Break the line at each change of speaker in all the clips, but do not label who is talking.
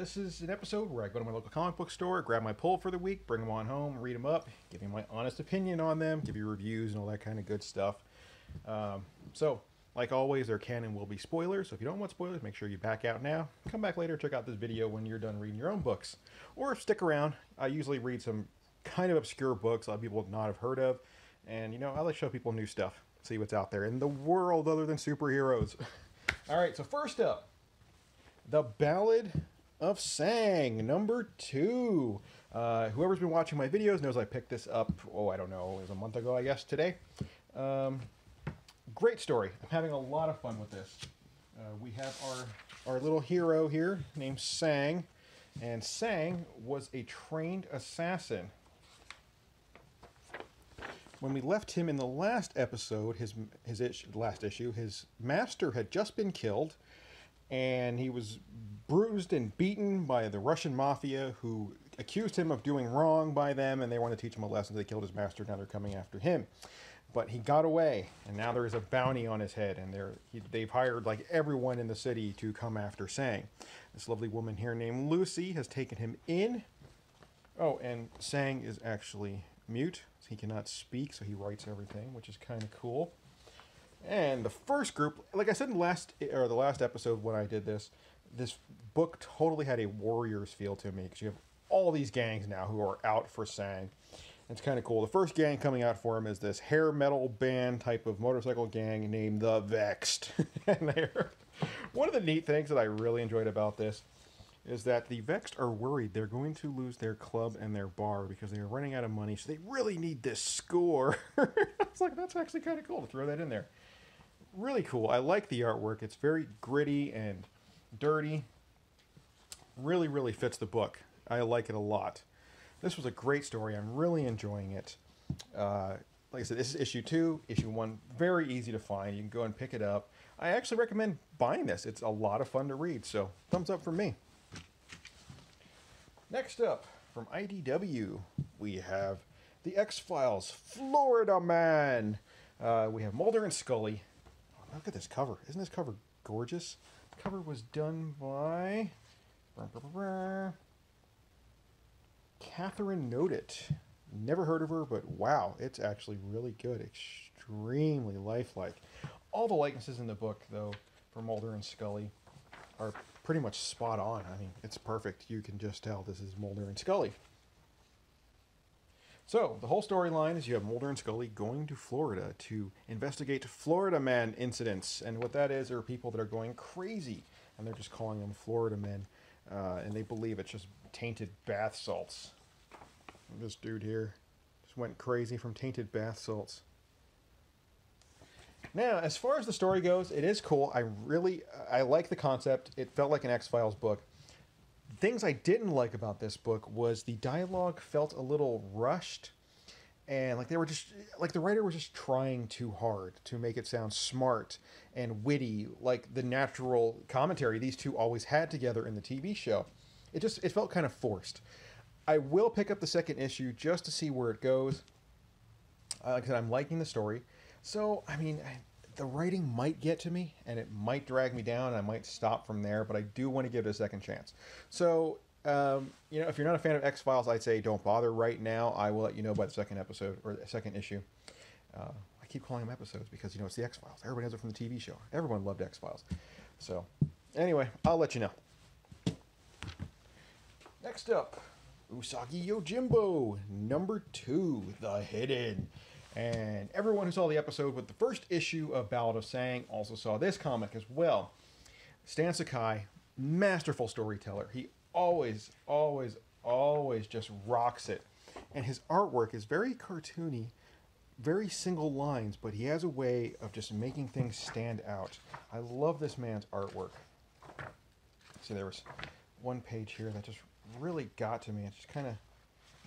This is an episode where I go to my local comic book store, grab my pull for the week, bring them on home, read them up, give you my honest opinion on them, give you reviews and all that kind of good stuff. Um, so, like always, there can and will be spoilers. So if you don't want spoilers, make sure you back out now. Come back later, check out this video when you're done reading your own books. Or stick around. I usually read some kind of obscure books a lot of people not have heard of. And, you know, I like to show people new stuff, see what's out there in the world other than superheroes. all right, so first up, The Ballad of Sang, number two. Uh, whoever's been watching my videos knows I picked this up, oh, I don't know, it was a month ago, I guess, today. Um, great story. I'm having a lot of fun with this. Uh, we have our, our little hero here named Sang, and Sang was a trained assassin. When we left him in the last episode, his his ish, last issue, his master had just been killed, and he was bruised and beaten by the Russian mafia, who accused him of doing wrong by them, and they want to teach him a lesson. They killed his master. Now they're coming after him but he got away, and now there is a bounty on his head, and they're, he, they've hired like everyone in the city to come after Sang. This lovely woman here named Lucy has taken him in. Oh, and Sang is actually mute, so he cannot speak, so he writes everything, which is kind of cool. And the first group, like I said in the last or the last episode when I did this, this book totally had a warriors feel to me because you have all these gangs now who are out for Sang. It's kind of cool. The first gang coming out for him is this hair metal band type of motorcycle gang named the Vexed. and they're one of the neat things that I really enjoyed about this is that the Vexed are worried they're going to lose their club and their bar because they are running out of money, so they really need this score. it's like that's actually kind of cool to throw that in there. Really cool. I like the artwork. It's very gritty and dirty. Really, really fits the book. I like it a lot. This was a great story. I'm really enjoying it. Uh, like I said, this is issue two. Issue one, very easy to find. You can go and pick it up. I actually recommend buying this. It's a lot of fun to read. So, thumbs up from me. Next up, from IDW, we have The X Files Florida Man. Uh, we have Mulder and Scully. Oh, look at this cover. Isn't this cover gorgeous? Cover was done by. Catherine Noted. Never heard of her, but wow, it's actually really good. Extremely lifelike. All the likenesses in the book, though, for Mulder and Scully are pretty much spot on. I mean, it's perfect. You can just tell this is Mulder and Scully. So, the whole storyline is you have Mulder and Scully going to Florida to investigate Florida Man incidents. And what that is are people that are going crazy, and they're just calling them Florida Men. Uh, and they believe it's just tainted bath salts. This dude here just went crazy from tainted bath salts. Now, as far as the story goes, it is cool. I really I like the concept. It felt like an X-Files book. Things I didn't like about this book was the dialogue felt a little rushed and like they were just like the writer was just trying too hard to make it sound smart and witty like the natural commentary these two always had together in the TV show. It just it felt kind of forced. I will pick up the second issue just to see where it goes. Uh, like I said, I'm liking the story. So, I mean, the writing might get to me and it might drag me down. I might stop from there, but I do want to give it a second chance. So, um, you know, if you're not a fan of X Files, I'd say don't bother right now. I will let you know by the second episode or the second issue. Uh, I keep calling them episodes because, you know, it's the X Files. Everybody knows it from the TV show. Everyone loved X Files. So, anyway, I'll let you know. Next up, Usagi Yojimbo, number two, The Hidden. And everyone who saw the episode with the first issue of Ballad of Sang also saw this comic as well. Stan Sakai, masterful storyteller. He always, always, always just rocks it. And his artwork is very cartoony, very single lines, but he has a way of just making things stand out. I love this man's artwork. See, there was one page here that just really got to me. It just kind of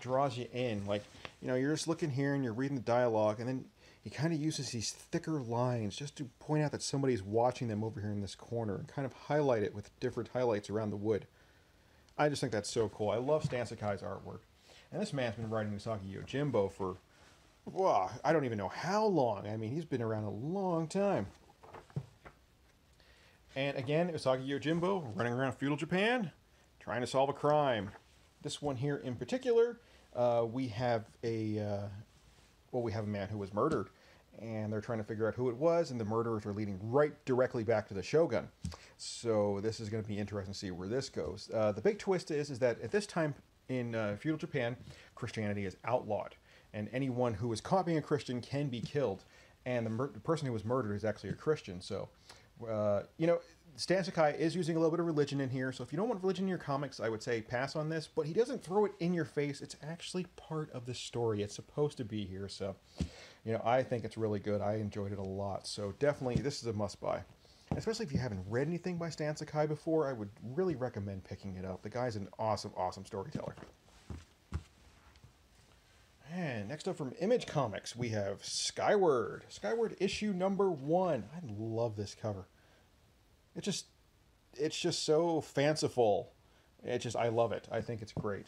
draws you in. Like, you know, you're just looking here and you're reading the dialogue, and then he kind of uses these thicker lines just to point out that somebody's watching them over here in this corner and kind of highlight it with different highlights around the wood. I just think that's so cool. I love Stan Sakai's artwork. And this man's been writing Usagi Yojimbo for, well, I don't even know how long. I mean, he's been around a long time. And again, Usagi Yojimbo running around feudal Japan, trying to solve a crime. This one here in particular, uh, we have a uh, well, we have a man who was murdered, and they're trying to figure out who it was, and the murderers are leading right directly back to the shogun. So this is going to be interesting to see where this goes. Uh, the big twist is is that at this time in uh, feudal Japan, Christianity is outlawed, and anyone who is caught being a Christian can be killed. And the, the person who was murdered is actually a Christian. So, uh, you know, Stan Sakai is using a little bit of religion in here. So if you don't want religion in your comics, I would say pass on this. But he doesn't throw it in your face. It's actually part of the story. It's supposed to be here. So, you know, I think it's really good. I enjoyed it a lot. So definitely, this is a must buy. Especially if you haven't read anything by Stan Sakai before, I would really recommend picking it up. The guy's an awesome, awesome storyteller. And next up from Image Comics, we have Skyward. Skyward issue number one. I love this cover. It just, it's just so fanciful. It just, I love it. I think it's great.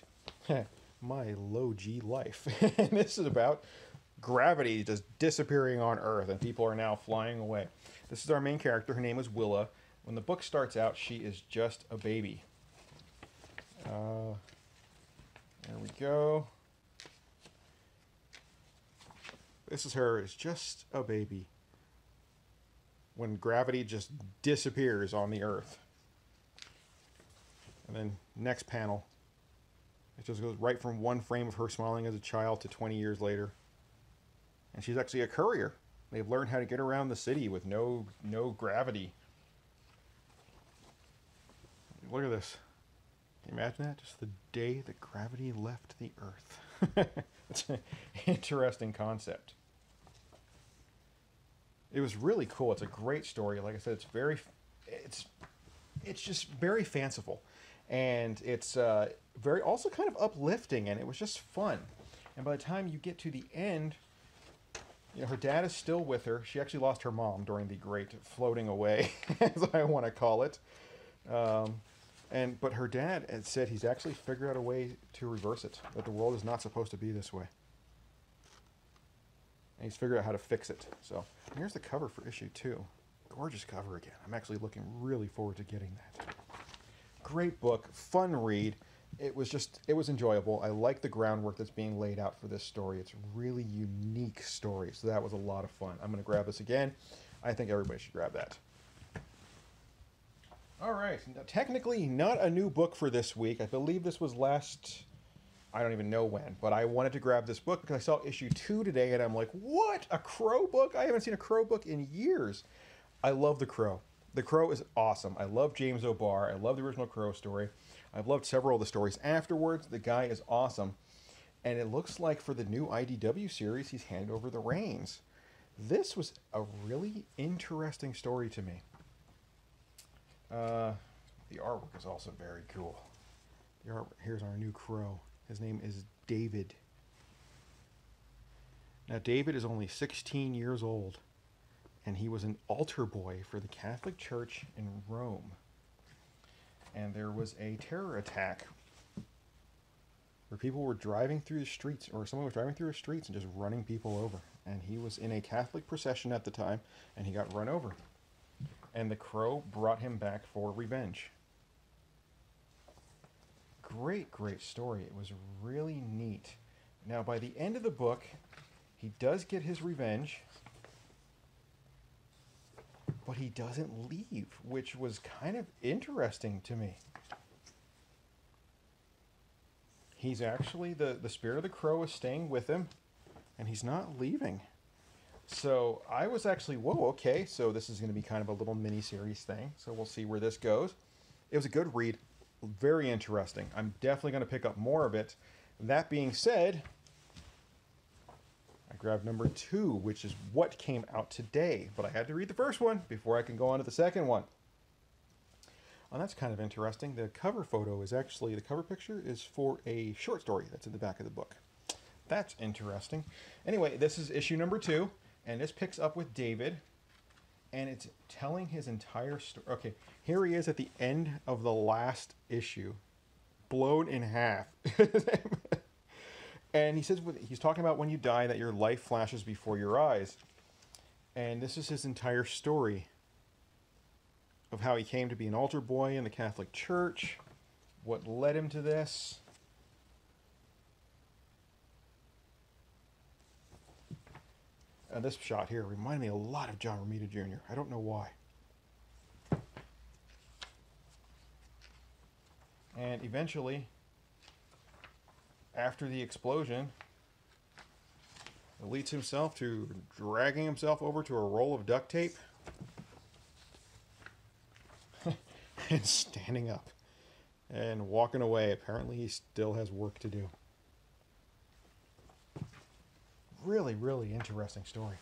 My low G life. and this is about gravity just disappearing on Earth, and people are now flying away. This is our main character. Her name is Willa. When the book starts out, she is just a baby. Uh, there we go. This is her as just a baby. When gravity just disappears on the Earth. And then next panel. It just goes right from one frame of her smiling as a child to 20 years later. And she's actually a courier. They've learned how to get around the city with no no gravity. Look at this. Can you imagine that? Just the day that gravity left the Earth. it's an interesting concept. It was really cool. It's a great story. Like I said, it's very, it's, it's just very fanciful, and it's uh, very also kind of uplifting, and it was just fun. And by the time you get to the end, you know, her dad is still with her. She actually lost her mom during the great floating away, as I want to call it. Um, and but her dad had said he's actually figured out a way to reverse it. That the world is not supposed to be this way. And he's figured out how to fix it. So here's the cover for issue two. Gorgeous cover again. I'm actually looking really forward to getting that. Great book, fun read. It was just it was enjoyable. I like the groundwork that's being laid out for this story. It's really unique story. So that was a lot of fun. I'm gonna grab this again. I think everybody should grab that. All right. Now, technically, not a new book for this week. I believe this was last. I don't even know when, but I wanted to grab this book because I saw issue two today, and I'm like, "What? A Crow book? I haven't seen a Crow book in years." I love the Crow. The Crow is awesome. I love James O'Barr. I love the original Crow story. I've loved several of the stories afterwards. The guy is awesome, and it looks like for the new IDW series, he's handed over the reins. This was a really interesting story to me. Uh, the artwork is also very cool. The art, here's our new crow. His name is David. Now, David is only 16 years old, and he was an altar boy for the Catholic Church in Rome. And there was a terror attack where people were driving through the streets, or someone was driving through the streets and just running people over. And he was in a Catholic procession at the time, and he got run over and the crow brought him back for revenge. Great, great story. It was really neat. Now, by the end of the book, he does get his revenge, but he doesn't leave, which was kind of interesting to me. He's actually, the, the spirit of the crow is staying with him, and he's not leaving. So I was actually, whoa, okay, so this is going to be kind of a little mini series thing. So we'll see where this goes. It was a good read, very interesting. I'm definitely going to pick up more of it. That being said, I grabbed number two, which is what came out today. But I had to read the first one before I can go on to the second one. Oh, that's kind of interesting. The cover photo is actually, the cover picture is for a short story that's in the back of the book. That's interesting. Anyway, this is issue number two. And this picks up with David, and it's telling his entire story. Okay, here he is at the end of the last issue, blown in half. and he says, he's talking about when you die, that your life flashes before your eyes. And this is his entire story of how he came to be an altar boy in the Catholic Church, what led him to this. Uh, this shot here reminded me a lot of John Romita Jr. I don't know why. And eventually, after the explosion, leads himself to dragging himself over to a roll of duct tape and standing up and walking away. Apparently, he still has work to do. Really, really interesting story.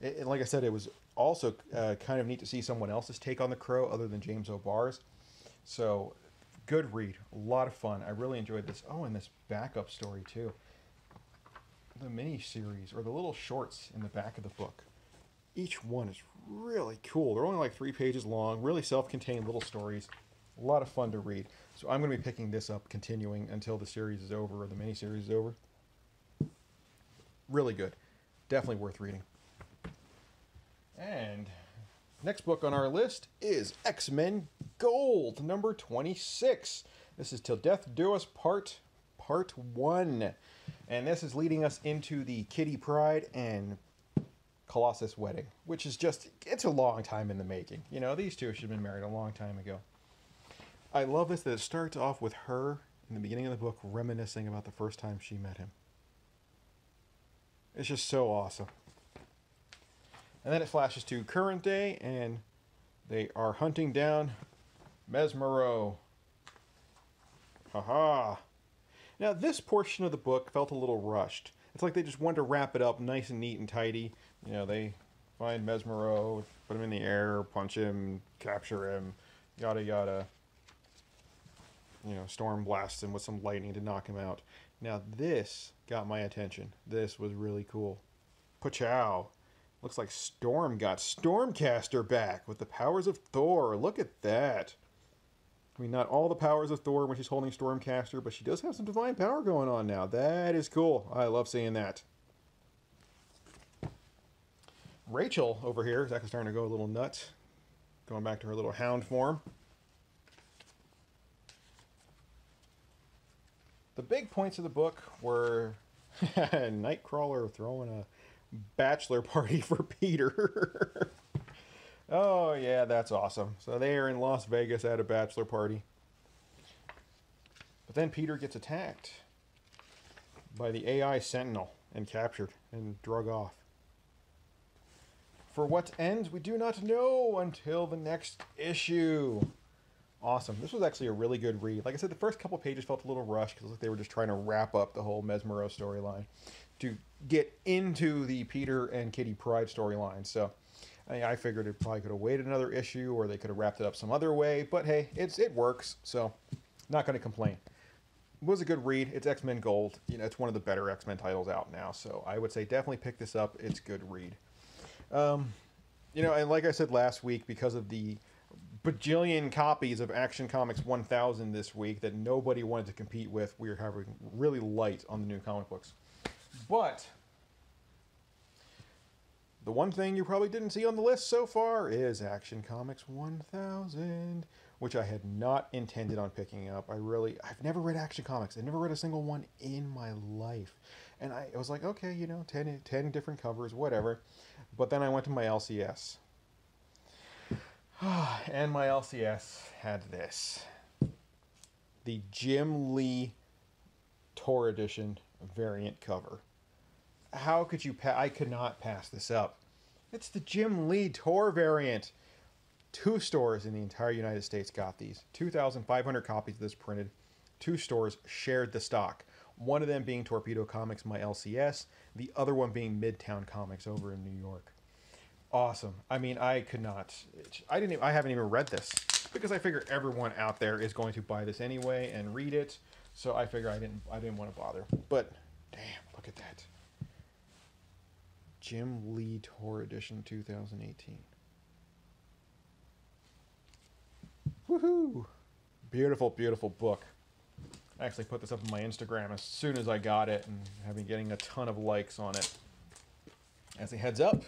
It- like I said, it was also uh, kind of neat to see someone else's take on the crow other than James O'Barr's. So, good read. A lot of fun. I really enjoyed this. Oh, and this backup story, too. The mini series or the little shorts in the back of the book. Each one is really cool. They're only like three pages long, really self contained little stories. A lot of fun to read. So I'm going to be picking this up, continuing until the series is over or the mini series is over. Really good. Definitely worth reading. And next book on our list is X Men Gold, number 26. This is Till Death Do Us Part, Part 1. And this is leading us into the Kitty Pryde and Colossus wedding, which is just, it's a long time in the making. You know, these two should have been married a long time ago. I love this that it starts off with her in the beginning of the book reminiscing about the first time she met him. It's just so awesome. And then it flashes to current day, and they are hunting down Mesmero. Haha. Now, this portion of the book felt a little rushed. It's like they just wanted to wrap it up nice and neat and tidy. You know, they find Mesmero, put him in the air, punch him, capture him, yada yada. You know, storm blasts him with some lightning to knock him out. Now, this got my attention. This was really cool. Pachow. Looks like Storm got Stormcaster back with the powers of Thor. Look at that. I mean, not all the powers of Thor when she's holding Stormcaster, but she does have some divine power going on now. That is cool. I love seeing that. Rachel over here is actually starting to go a little nuts, going back to her little hound form. The big points of the book were Nightcrawler throwing a bachelor party for Peter. oh, yeah, that's awesome. So they are in Las Vegas at a bachelor party. But then Peter gets attacked by the AI Sentinel and captured and drug off. For what ends, we do not know until the next issue. Awesome. This was actually a really good read. Like I said, the first couple pages felt a little rushed because like they were just trying to wrap up the whole Mesmero storyline to get into the Peter and Kitty Pryde storyline. So I, figured it probably could have waited another issue or they could have wrapped it up some other way. But hey, it's it works. So not going to complain. It was a good read. It's X Men Gold. You know, it's one of the better X Men titles out now. So I would say definitely pick this up. It's good read. Um, you know, and like I said last week, because of the bajillion copies of Action Comics 1000 this week that nobody wanted to compete with, we are having really light on the new comic books. But the one thing you probably didn't see on the list so far is Action Comics 1000, which I had not intended on picking up. I really, I've never read Action Comics. I've never read a single one in my life. And I, was like, okay, you know, 10, 10 different covers, whatever. But then I went to my LCS. and my LCS had this the Jim Lee Tour Edition variant cover. How could you pa- I could not pass this up. It's the Jim Lee Tour variant. Two stores in the entire United States got these. 2,500 copies of this printed. Two stores shared the stock. One of them being Torpedo Comics, my LCS. The other one being Midtown Comics over in New York awesome. I mean, I could not. I didn't. Even, I haven't even read this because I figure everyone out there is going to buy this anyway and read it. So I figure I didn't. I didn't want to bother. But damn, look at that. Jim Lee Tour Edition 2018. Woohoo! Beautiful, beautiful book. I actually put this up on my Instagram as soon as I got it and have been getting a ton of likes on it. As a heads up,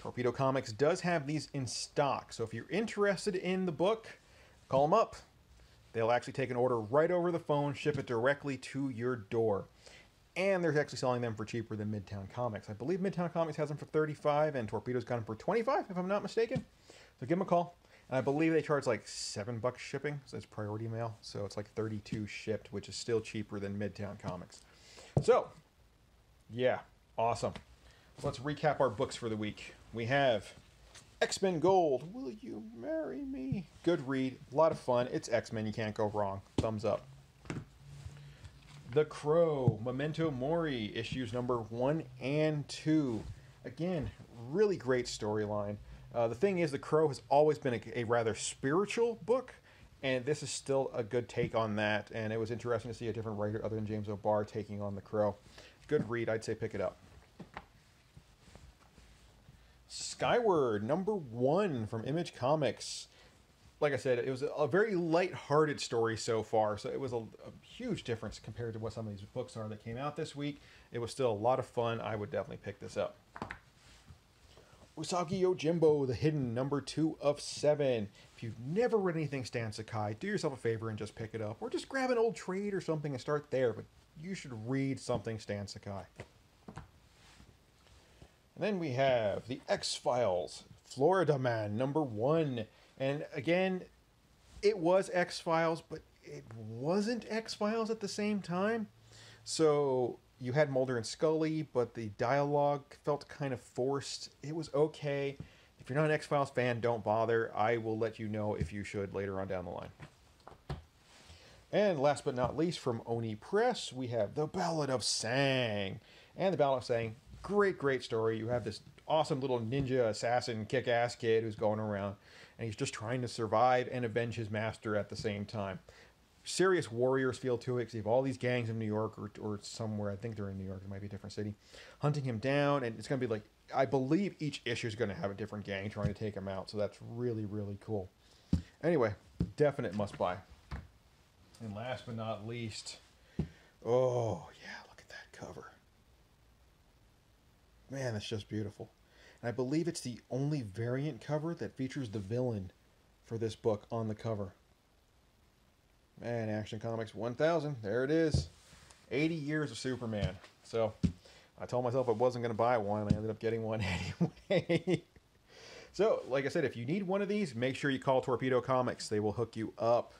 Torpedo Comics does have these in stock. So if you're interested in the book, call them up. They'll actually take an order right over the phone, ship it directly to your door. And they're actually selling them for cheaper than Midtown Comics. I believe Midtown Comics has them for 35 and Torpedo's got them for 25 if I'm not mistaken. So give them a call. And I believe they charge like 7 bucks shipping, so it's priority mail. So it's like 32 shipped, which is still cheaper than Midtown Comics. So, yeah, awesome. Let's recap our books for the week. We have X Men Gold. Will you marry me? Good read. A lot of fun. It's X Men. You can't go wrong. Thumbs up. The Crow, Memento Mori, issues number one and two. Again, really great storyline. Uh, the thing is, The Crow has always been a, a, rather spiritual book, and this is still a good take on that. And it was interesting to see a different writer other than James O'Barr taking on The Crow. Good read. I'd say pick it up. Skyward, number one from Image Comics. Like I said, it was a very light-hearted story so far, so it was a, a, huge difference compared to what some of these books are that came out this week. It was still a lot of fun. I would definitely pick this up. Usagi Yojimbo, The Hidden, number two of seven. If you've never read anything Stan Sakai, do yourself a favor and just pick it up. Or just grab an old trade or something and start there, but you should read something Stan Sakai. Then we have The X Files, Florida Man, number one. And again, it was X Files, but it wasn't X Files at the same time. So you had Mulder and Scully, but the dialogue felt kind of forced. It was okay. If you're not an X Files fan, don't bother. I will let you know if you should later on down the line. And last but not least, from Oni Press, we have The Ballad of Sang. And The Ballad of Sang great, great story. You have this awesome little ninja assassin, kick ass kid who's going around and he's just trying to survive and avenge his master at the same time. Serious warriors feel to it because you have all these gangs in New York or, or somewhere. I think they're in New York. It might be a different city, hunting him down, and it's going to be like I believe each issue is going to have a different gang trying to take him out. So that's really really cool. Anyway, definite must buy. And last but not least, oh yeah, look at that cover. Man, that's just beautiful. And I believe it's the only variant cover that features the villain for this book on the cover. Man, Action Comics 1000, there it is. 80 years of Superman. So I told myself I wasn't going to buy one, and I ended up getting one anyway. so, like I said, if you need one of these, make sure you call Torpedo Comics. They will hook you up.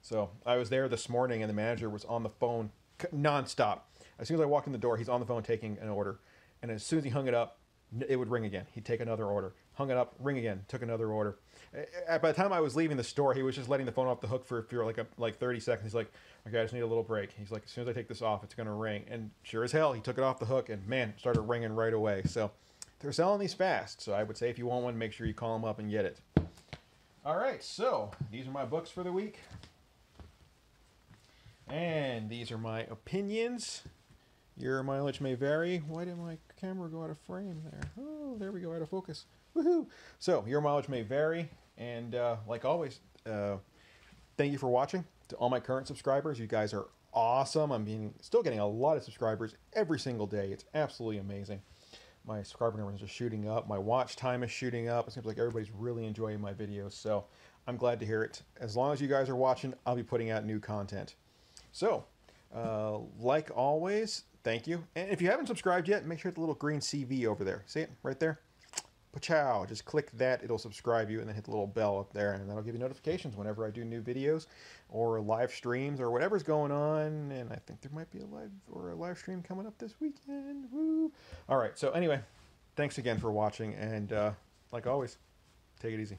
So I was there this morning, and the manager was on the phone nonstop. As soon as I walked in the door, he's on the phone taking an order. And as soon as he hung it up, it would ring again. He'd take another order. Hung it up, ring again, took another order. By the time I was leaving the store, he was just letting the phone off the hook for, for like a, like 30 seconds. He's like, okay, I just need a little break. He's like, as soon as I take this off, it's going to ring. And sure as hell, he took it off the hook and man, started ringing right away. So they're selling these fast. So I would say if you want one, make sure you call them up and get it. All right, so these are my books for the week. And these are my opinions. Your mileage may vary. Why did my camera go out of frame there? Oh, there we go, out of focus. Woohoo! So, your mileage may vary, and uh, like always, uh, thank you for watching. To all my current subscribers, you guys are awesome. I'm being, still getting a lot of subscribers every single day. It's absolutely amazing. My subscriber numbers are shooting up. My watch time is shooting up. It seems like everybody's really enjoying my videos, so I'm glad to hear it. As long as you guys are watching, I'll be putting out new content. So, uh, like always, Thank you. And if you haven't subscribed yet, make sure the little green CV over there. See it right there? Pachow. Just click that. It'll subscribe you and then hit the little bell up there and that'll give you notifications whenever I do new videos or live streams or whatever's going on. And I think there might be a live or a live stream coming up this weekend. Woo. All right. So anyway, thanks again for watching. And uh, like always, take it easy.